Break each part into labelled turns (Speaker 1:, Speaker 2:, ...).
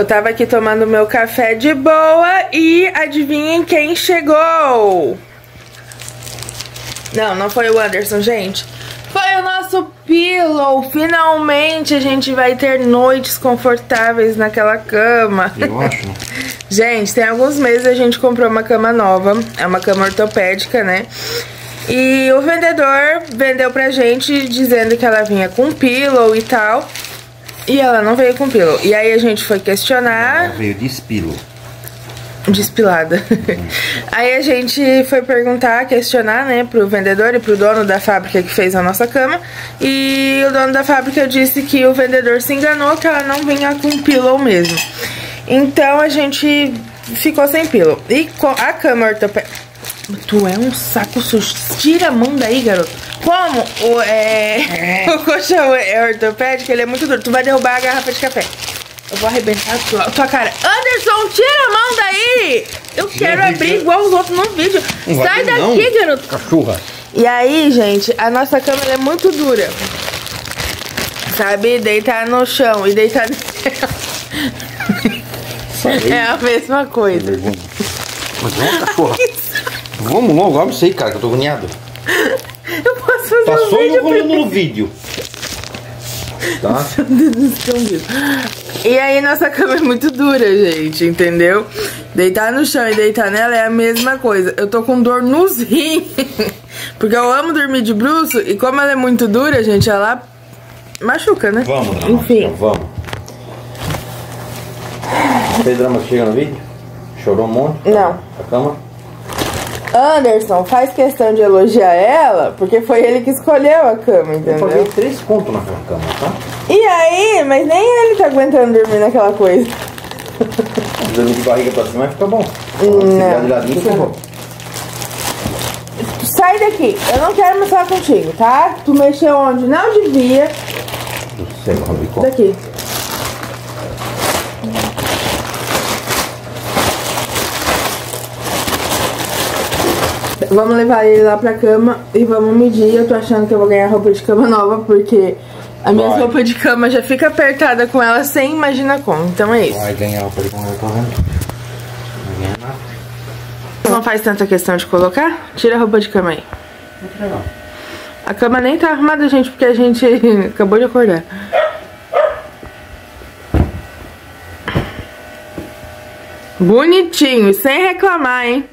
Speaker 1: Eu tava aqui tomando meu café de boa e adivinhem quem chegou? Não, não foi o Anderson, gente. Foi o nosso Pillow. Finalmente a gente vai ter noites confortáveis naquela cama.
Speaker 2: Eu acho.
Speaker 1: gente, tem alguns meses a gente comprou uma cama nova. É uma cama ortopédica, né? E o vendedor vendeu pra gente dizendo que ela vinha com pillow e tal. E ela não veio com pillow. E aí a gente foi questionar.
Speaker 2: Ela veio de espilo.
Speaker 1: Despilada. aí a gente foi perguntar, questionar, né, pro vendedor e pro dono da fábrica que fez a nossa cama. E o dono da fábrica disse que o vendedor se enganou, que ela não vinha com pillow mesmo. Então a gente ficou sem pillow. E a cama ortopédica. Tu é um saco sujo. Tira a mão daí, garoto. Como o, é, é. o colchão é ortopédico, ele é muito duro. Tu vai derrubar a garrafa de café. Eu vou arrebentar a tua, a tua cara. Anderson, tira a mão daí! Eu quero abrir igual os outros no vídeo. Não Sai daqui, não. garoto.
Speaker 2: Cachorra.
Speaker 1: E aí, gente, a nossa cama é muito dura. Sabe? Deitar no chão e deitar no É a mesma coisa.
Speaker 2: Mas não, cachorra. Vamos logo, abre isso aí, cara, que eu tô agoniado. Tá só enrolando no vídeo. Tá?
Speaker 1: e aí nossa cama é muito dura, gente, entendeu? Deitar no chão e deitar nela é a mesma coisa. Eu tô com dor nos rins. Porque eu amo dormir de bruxo e como ela é muito dura, gente, ela machuca, né?
Speaker 2: Vamos, drama, Enfim. vamos. Fez drama chega no vídeo? Chorou um monte?
Speaker 1: Não.
Speaker 2: A cama?
Speaker 1: Anderson faz questão de elogiar ela, porque foi ele que escolheu a cama, entendeu? Eu
Speaker 2: paguei três contos naquela cama, tá?
Speaker 1: E aí? Mas nem ele tá aguentando dormir naquela coisa.
Speaker 2: Dormir de barriga pra cima vai ficar bom.
Speaker 1: Não. De ladinho, bom. Sai daqui, eu não quero mais falar contigo, tá? Tu mexeu onde não devia.
Speaker 2: Do céu, Rabicó.
Speaker 1: Daqui. Vamos levar ele lá pra cama e vamos medir. Eu tô achando que eu vou ganhar roupa de cama nova, porque a minha Vai. roupa de cama já fica apertada com ela sem imagina como. Então é isso.
Speaker 2: Vai ganhar roupa de cama. Não ganha nada.
Speaker 1: Não faz tanta questão de colocar? Tira a roupa de cama aí. Não A cama nem tá arrumada, gente, porque a gente acabou de acordar. Bonitinho, sem reclamar, hein?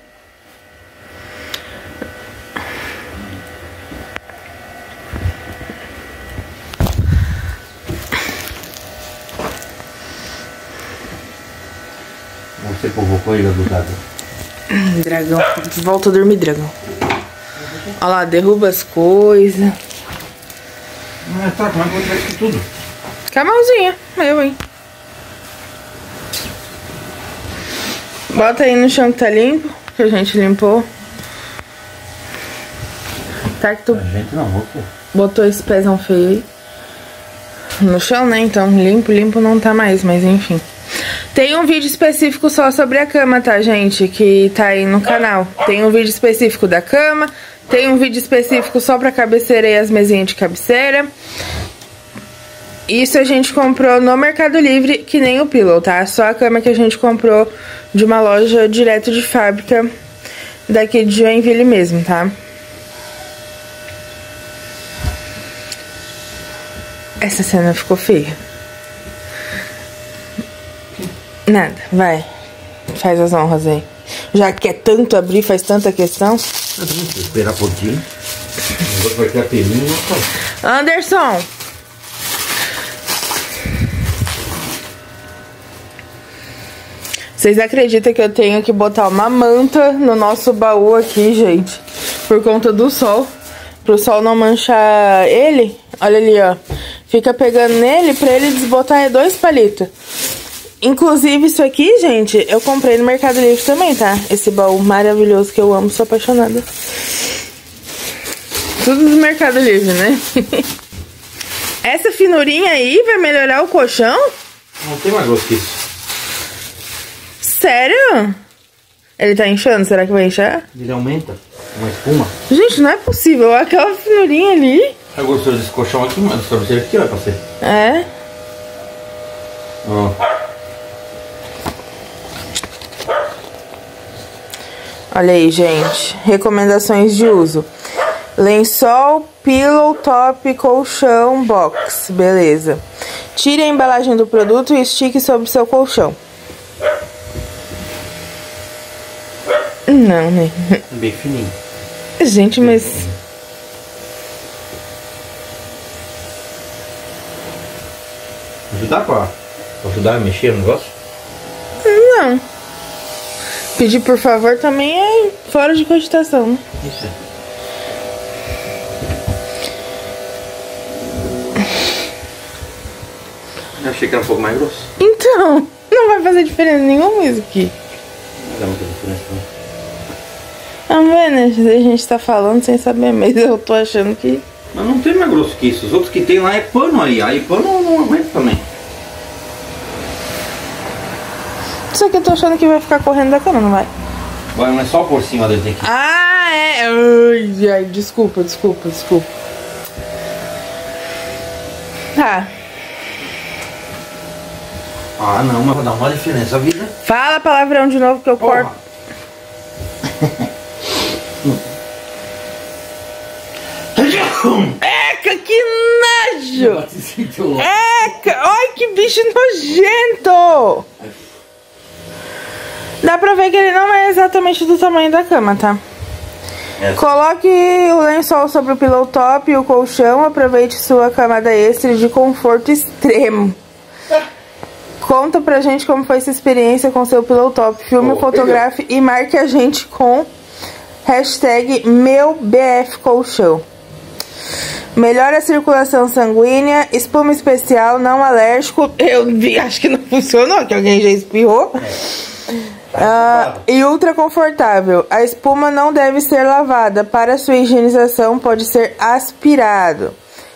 Speaker 2: Você provocou ele do dragão.
Speaker 1: Dragão. Volta a dormir, dragão. Olha lá, derruba as coisas.
Speaker 2: Ah, tá, como é que eu vou isso tudo?
Speaker 1: Com a mãozinha, eu, hein. Bota aí no chão que tá limpo, que a gente limpou. Tá que tu...
Speaker 2: A gente não. Botou
Speaker 1: esse pezão feio aí. No chão, né? Então, limpo, limpo não tá mais, mas enfim. Tem um vídeo específico só sobre a cama, tá, gente? Que tá aí no canal. Tem um vídeo específico da cama, tem um vídeo específico só pra cabeceira e as mesinhas de cabeceira. Isso a gente comprou no Mercado Livre, que nem o Pillow, tá? Só a cama que a gente comprou de uma loja direto de fábrica daqui de Joinville mesmo, tá? Essa cena ficou feia. Nada, vai. Faz as honras aí. Já quer tanto abrir, faz tanta questão.
Speaker 2: esperar um pouquinho. Vai ter a pelinha.
Speaker 1: Anderson! Vocês acreditam que eu tenho que botar uma manta no nosso baú aqui, gente? Por conta do sol. Pro sol não manchar ele. Olha ali, ó. Fica pegando nele pra ele desbotar dois palitos. Inclusive, isso aqui, gente, eu comprei no Mercado Livre também, tá? Esse baú maravilhoso que eu amo, sou apaixonada. Tudo no Mercado Livre, né? Essa finurinha aí vai melhorar o colchão?
Speaker 2: Não tem mais gosto que isso.
Speaker 1: Sério? Ele tá inchando? Será que vai inchar?
Speaker 2: Ele aumenta. Uma espuma.
Speaker 1: Gente, não é possível. Aquela finurinha ali.
Speaker 2: É gostoso desse colchão aqui, mas o travesseiro aqui vai pra ser.
Speaker 1: É?
Speaker 2: Ó.
Speaker 1: Olha aí, gente. Recomendações de uso. Lençol, pillow, top, colchão, box. Beleza. Tire a embalagem do produto e estique sobre seu colchão. Não, né?
Speaker 2: Bem fininho.
Speaker 1: Gente, mas...
Speaker 2: Ajudar pra, pra ajudar a mexer no negócio?
Speaker 1: Pedir por favor também é fora de cogitação, né?
Speaker 2: Isso. Eu achei que era um pouco mais grosso.
Speaker 1: Então, não vai fazer diferença nenhuma isso aqui.
Speaker 2: Não dá muita diferença, não.
Speaker 1: Vamos ver, né? A gente tá falando sem saber, mas eu tô achando que.
Speaker 2: Mas não tem mais grosso que isso. Os outros que tem lá é pano aí. Aí pano não aguenta também.
Speaker 1: Isso aqui eu tô achando que vai ficar correndo da cama, não vai?
Speaker 2: Vai, mas só por cima dele tem que.
Speaker 1: Ah, é. Ai, ai, desculpa, desculpa, desculpa. Tá.
Speaker 2: Ah, não, mas vai dar uma diferença, a vida.
Speaker 1: Fala palavrão de novo que eu
Speaker 2: Porra.
Speaker 1: corto. Eca, que nojo! Eca, ai que bicho nojento! Dá pra ver que ele não é exatamente do tamanho da cama, tá?
Speaker 2: É.
Speaker 1: Coloque o lençol sobre o pillow top e o colchão. Aproveite sua camada extra de conforto extremo. Conta pra gente como foi sua experiência com seu pillow top. Filme,
Speaker 2: Oh,
Speaker 1: fotografe e marque a gente com hashtag MeuBFColchão. Melhora a circulação sanguínea, espuma especial, não alérgico. Eu vi, acho que não funcionou, que alguém já espirrou. Ah, e ultra confortável. A espuma não deve ser lavada. Para sua higienização, pode ser aspirado.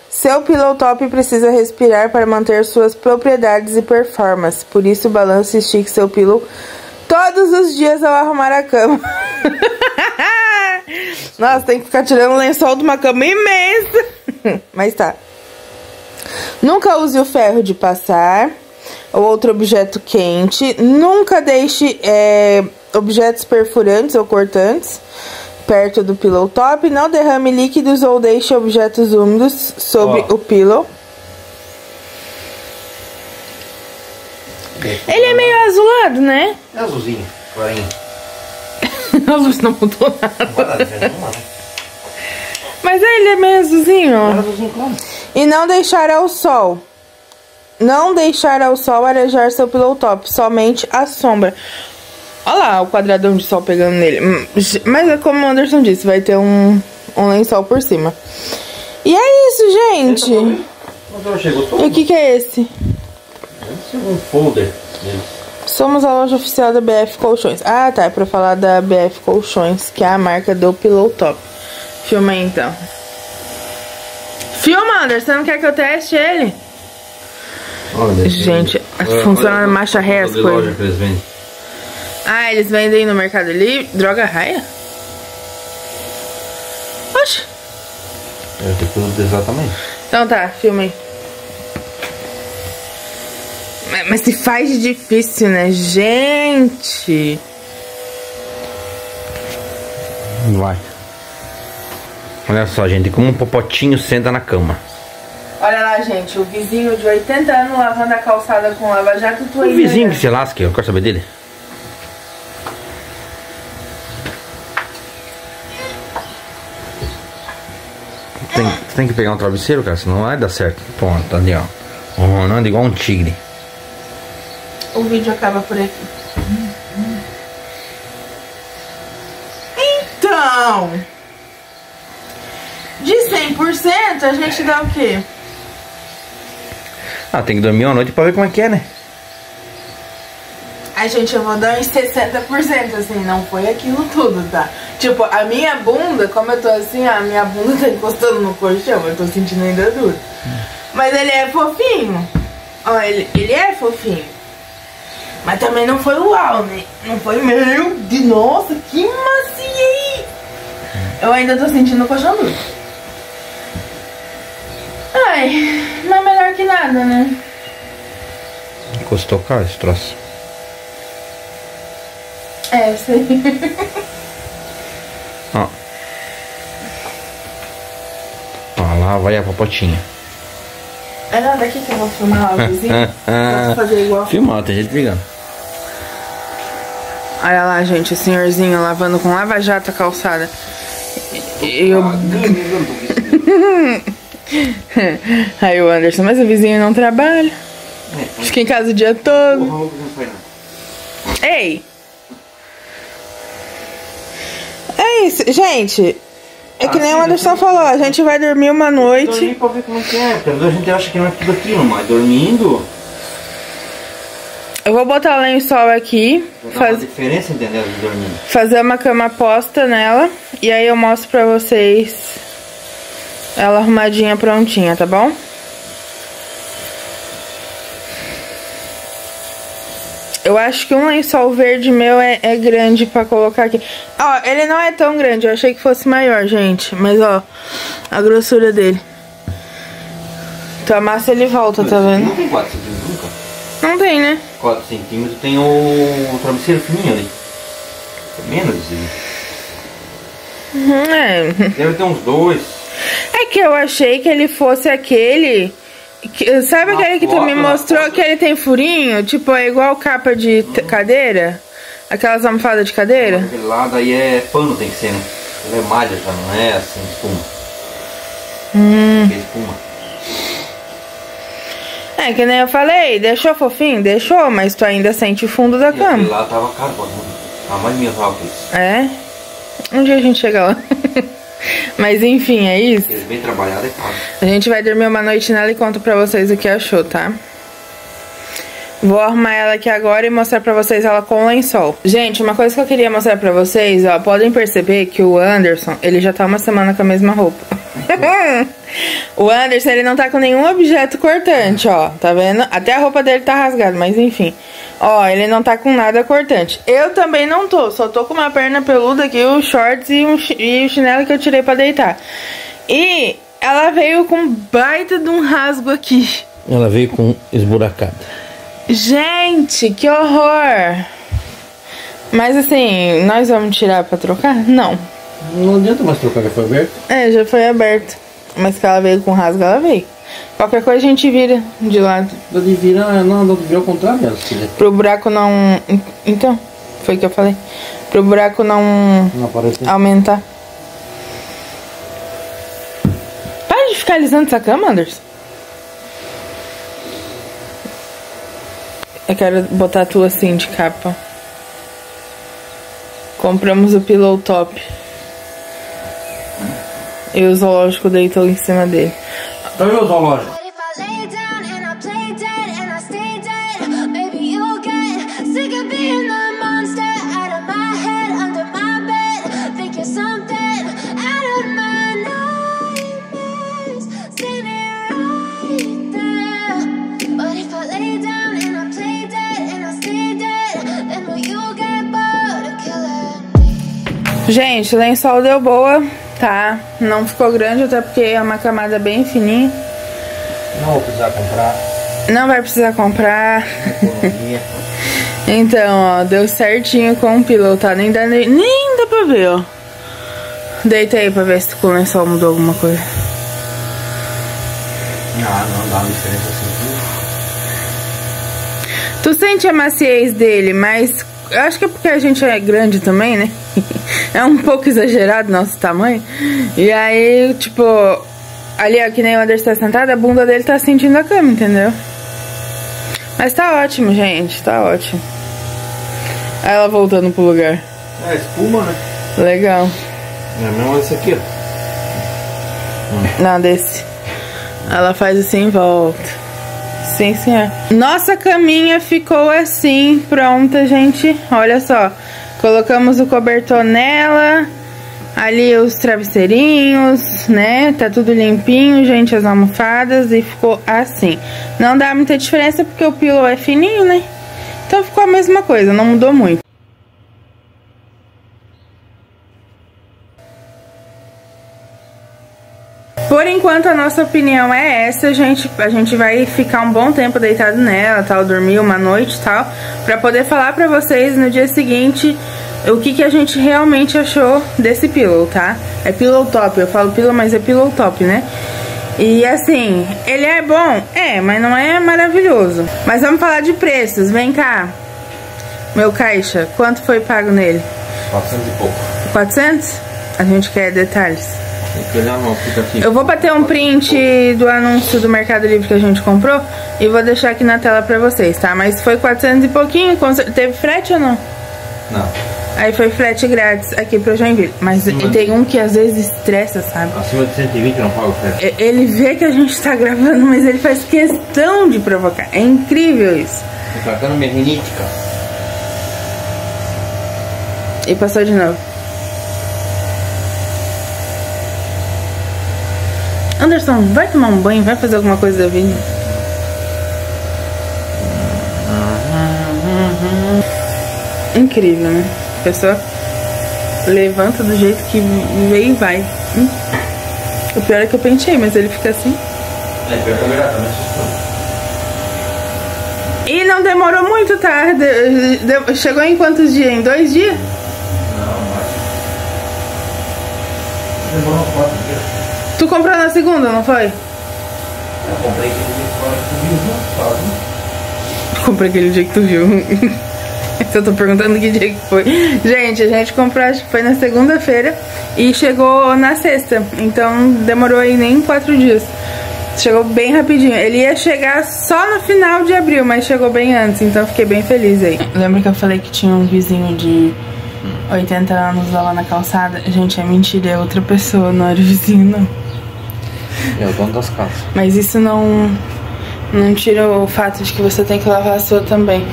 Speaker 1: Seu pillow top precisa respirar para manter suas propriedades e performance. Por isso, balance e estique seu pillow todos os dias ao arrumar a cama. Nossa, tem que ficar tirando o lençol de uma cama imensa. Mas tá. Nunca use o ferro de passar ou outro objeto quente. Nunca deixe é, objetos perfurantes ou cortantes perto do pillow top. Não derrame líquidos ou deixe objetos úmidos sobre
Speaker 2: Ó.
Speaker 1: o pillow. Ele é meio azulado, né?
Speaker 2: É azulzinho, clarinho.
Speaker 1: A luz não mudou nada. Mas ele é meio azulzinho,
Speaker 2: É azulzinho, claro.
Speaker 1: E não deixar ao sol. Não deixar ao sol arejar seu pillow top, somente a sombra. Olha lá o quadradão de sol pegando nele. Hum, Mas é como o Anderson disse, vai ter um, um lençol por cima. E é isso, gente.
Speaker 2: Achei
Speaker 1: E o que, que é esse?
Speaker 2: Deve ser um folder.
Speaker 1: Somos a loja oficial da BF Colchões. Ah, tá. É pra falar da BF Colchões, que é a marca do Pillow Top. Filma aí, então. Filma, Anderson. Você não quer que eu teste ele?
Speaker 2: Olha,
Speaker 1: Gente,
Speaker 2: olha-
Speaker 1: funciona
Speaker 2: olha-
Speaker 1: na marcha ré as coisas.
Speaker 2: loja que eles vendem.
Speaker 1: Ah, eles vendem no Mercado Livre? Droga raia? Oxe.
Speaker 2: Deve ter produto exatamente.
Speaker 1: Então tá, filma aí. Mas- Mas se faz de difícil, né? Gente.
Speaker 2: Vai. Olha só, gente, como um popotinho senta na cama.
Speaker 1: Olha lá, gente. O vizinho de 80 anos lavando a calçada com lava-jato.
Speaker 2: O
Speaker 1: ainda-
Speaker 2: vizinho que se lasque, eu quero saber dele. Tem, tem que pegar um travesseiro, cara, senão não vai dar certo. Pronto, tá ali, ó. Anda igual um tigre.
Speaker 1: O vídeo acaba por aqui. Então, de 100% a gente dá o quê?
Speaker 2: Ah, tem que dormir uma noite pra ver como é que é, né?
Speaker 1: A gente, eu vou dar uns 60%, assim, não foi aquilo tudo, tá? Tipo, a minha bunda, como eu tô assim, a minha bunda tá encostando no colchão, eu tô sentindo ainda duro. Mas ele é fofinho. Ó, ele, ele é fofinho. Mas também não foi uau, né? Não foi, meu de nossa, que macia! Eu ainda tô sentindo o colchão duro. Ai, mas melhor que nada, né?
Speaker 2: Custou caro esse troço.
Speaker 1: É, eu sei.
Speaker 2: Ó. Ó, lá vai a papotinha.
Speaker 1: É não, daqui que eu vou filmar lá o vizinho. Posso fazer igual.
Speaker 2: Filmar, tem gente brigando.
Speaker 1: Olha lá, gente, o senhorzinho lavando com lava-jato a calçada. E eu... Aí o Anderson, mas o vizinho não trabalha. Fica em casa o dia todo. Ei! É isso, gente. É que
Speaker 2: Ah,
Speaker 1: nem o Anderson falou, a gente vai dormir uma
Speaker 2: Dormir
Speaker 1: noite.
Speaker 2: pra ver como que é, porque a gente acha que não é tudo aquilo, mas dormindo
Speaker 1: Eu vou botar o lençol aqui,
Speaker 2: dá uma
Speaker 1: faz,
Speaker 2: diferença, entendeu? De dormindo.
Speaker 1: fazer uma cama posta nela. E aí eu mostro pra vocês ela arrumadinha, prontinha, tá bom? Eu acho que um lençol verde meu é, é grande pra colocar aqui. Ó, ele não é tão grande, eu achei que fosse maior, gente. Mas, ó, a grossura dele. Então a massa ele volta, tá vendo?
Speaker 2: Não tem 4 centímetros nunca.
Speaker 1: Não tem, né?
Speaker 2: 4 centímetros tem o, o travesseiro fininho ali. É menos isso aí.
Speaker 1: Uhum, É.
Speaker 2: Deve ter uns dois.
Speaker 1: Que eu achei que ele fosse aquele. que- sabe
Speaker 2: Na
Speaker 1: aquele que tu me mostrou
Speaker 2: foto.
Speaker 1: que ele tem furinho? Tipo, é igual capa de t- cadeira? Aquelas almofadas de cadeira?
Speaker 2: Aquele lado aí é pano, tem que ser, né? Ele é malha já, não é assim, espuma.
Speaker 1: Hum.
Speaker 2: É espuma.
Speaker 1: É, que nem eu falei, deixou fofinho? Deixou, mas tu ainda sente o fundo da
Speaker 2: E aquele
Speaker 1: cama.
Speaker 2: lá tava caro, pô. Tava mais mil reais que isso.
Speaker 1: É? Um dia a gente chega lá. Mas enfim, é isso.
Speaker 2: Aquele bem trabalhado é.
Speaker 1: A gente vai dormir uma noite nela e conto pra vocês o que achou, tá? Vou arrumar ela aqui agora e mostrar pra vocês ela com lençol. Gente, uma coisa que eu queria mostrar pra vocês, ó, podem perceber que o Anderson, ele já tá uma semana com a mesma roupa. o Anderson, ele não tá com nenhum objeto cortante, ó, tá vendo? Até a roupa dele tá rasgada, mas enfim. Ó, ele não tá com nada cortante. Eu também não tô, só tô com uma perna peluda aqui, os shorts e, um, e o chinelo que eu tirei pra deitar. E ela veio com baita de um rasgo aqui.
Speaker 2: Ela veio com esburacada.
Speaker 1: Gente, que horror! Mas assim, nós vamos tirar pra trocar? Não.
Speaker 2: Não adianta mais trocar, já foi aberto.
Speaker 1: É, já foi aberto. Mas que ela veio com rasgo, ela veio. Qualquer coisa a gente vira de lado.
Speaker 2: De virar, não, de virar ao contrário, filha.
Speaker 1: Pro buraco não. Então, foi o que eu falei. Pro buraco não
Speaker 2: Não aparece.
Speaker 1: aumentar. Para de ficar alisando essa cama, Anderson. Eu quero botar tu assim de capa. Compramos o pillow top. E o zoológico deitou em cima dele.
Speaker 2: Então eu zoológico.
Speaker 3: But if I lay down and I play dead and I stay dead, maybe you'll get sick of being the monster out of my head, under my bed. Think you're something out of my nightmares, standing right there. But if I lay down and I play dead and I stay dead, then will you get bored of killing me?
Speaker 1: Gente, o lençol deu boa, tá? Não ficou grande, até porque é uma camada bem fininha.
Speaker 2: Não vou precisar comprar.
Speaker 1: Não vai precisar comprar. Então, ó, deu certinho com o pillow, tá? Nem dá, nem, nem dá pra ver, ó. Deita aí pra ver se com o lençol mudou alguma coisa.
Speaker 2: ah, não dá uma diferença assim.
Speaker 1: Tu sente a maciez dele, mas eu acho que é porque a gente é grande também, né? é um pouco exagerado nosso tamanho. E aí, tipo, ali, ó, que nem o Anderson tá sentado, a bunda dele tá sentindo a cama, entendeu? Mas tá ótimo, gente, tá ótimo. Ela voltando pro lugar.
Speaker 2: É espuma, né?
Speaker 1: Legal.
Speaker 2: É mesmo esse aqui, ó.
Speaker 1: Não, desse. Ela faz assim e volta. Sim, senhor. Nossa caminha ficou assim, pronta, gente. Olha só. Colocamos o cobertor nela. Ali os travesseirinhos, né? Tá tudo limpinho, gente, as almofadas. E ficou assim. Não dá muita diferença porque o pillow é fininho, né? Então ficou a mesma coisa, não mudou muito. Por enquanto, a nossa opinião é essa, a gente, a gente vai ficar um bom tempo deitado nela, tal, dormir uma noite e tal, pra poder falar pra vocês no dia seguinte o que, que a gente realmente achou desse pillow, tá? É pillow top, eu falo pillow, mas é pillow top, né? E assim, ele é bom? É, mas não é maravilhoso. Mas vamos falar de preços, vem cá. Meu caixa, quanto foi pago nele?
Speaker 2: 400 e pouco.
Speaker 1: 400? A gente quer detalhes. Eu vou bater um print do anúncio do Mercado Livre que a gente comprou e vou deixar aqui na tela pra vocês, tá? Mas foi 400 e pouquinho, teve frete ou não?
Speaker 2: Não.
Speaker 1: Aí foi frete grátis aqui pro Joinville. Mas tem um que às vezes estressa, sabe?
Speaker 2: Acima de 120 não paga o frete.
Speaker 1: Ele vê que a gente tá gravando, mas ele faz questão de provocar. É incrível isso.
Speaker 2: Tô tratando minha rinite, cara.
Speaker 1: E passou de novo. Anderson, vai tomar um banho, vai fazer alguma coisa da vida. Incrível, né? A pessoa levanta do jeito que veio e vai. Hum. O pior é que eu pentei, mas ele fica assim.
Speaker 2: É, pior que verdade, também.
Speaker 1: E não demorou muito, tá? De- de- chegou em quantos dias? Em dois dias?
Speaker 2: Não, mas... Demorou 4 dias.
Speaker 1: Tu comprou na segunda, não foi?
Speaker 2: Eu comprei aquele dia que tu viu sabe?
Speaker 1: Comprei aquele dia que tu viu. Eu tô perguntando que dia que foi. Gente, a gente comprou, acho que foi na segunda-feira e chegou na sexta. Então demorou aí nem quatro dias. Chegou bem rapidinho. Ele ia chegar só no final de abril, mas chegou bem antes, então fiquei bem feliz aí. Lembra que eu falei que tinha um vizinho de 80 anos lá na calçada? Gente, é mentira, é outra pessoa, não era o vizinho, não.
Speaker 2: É o dono das casas.
Speaker 1: Mas isso não, não tira o fato de que você tem que lavar a sua também.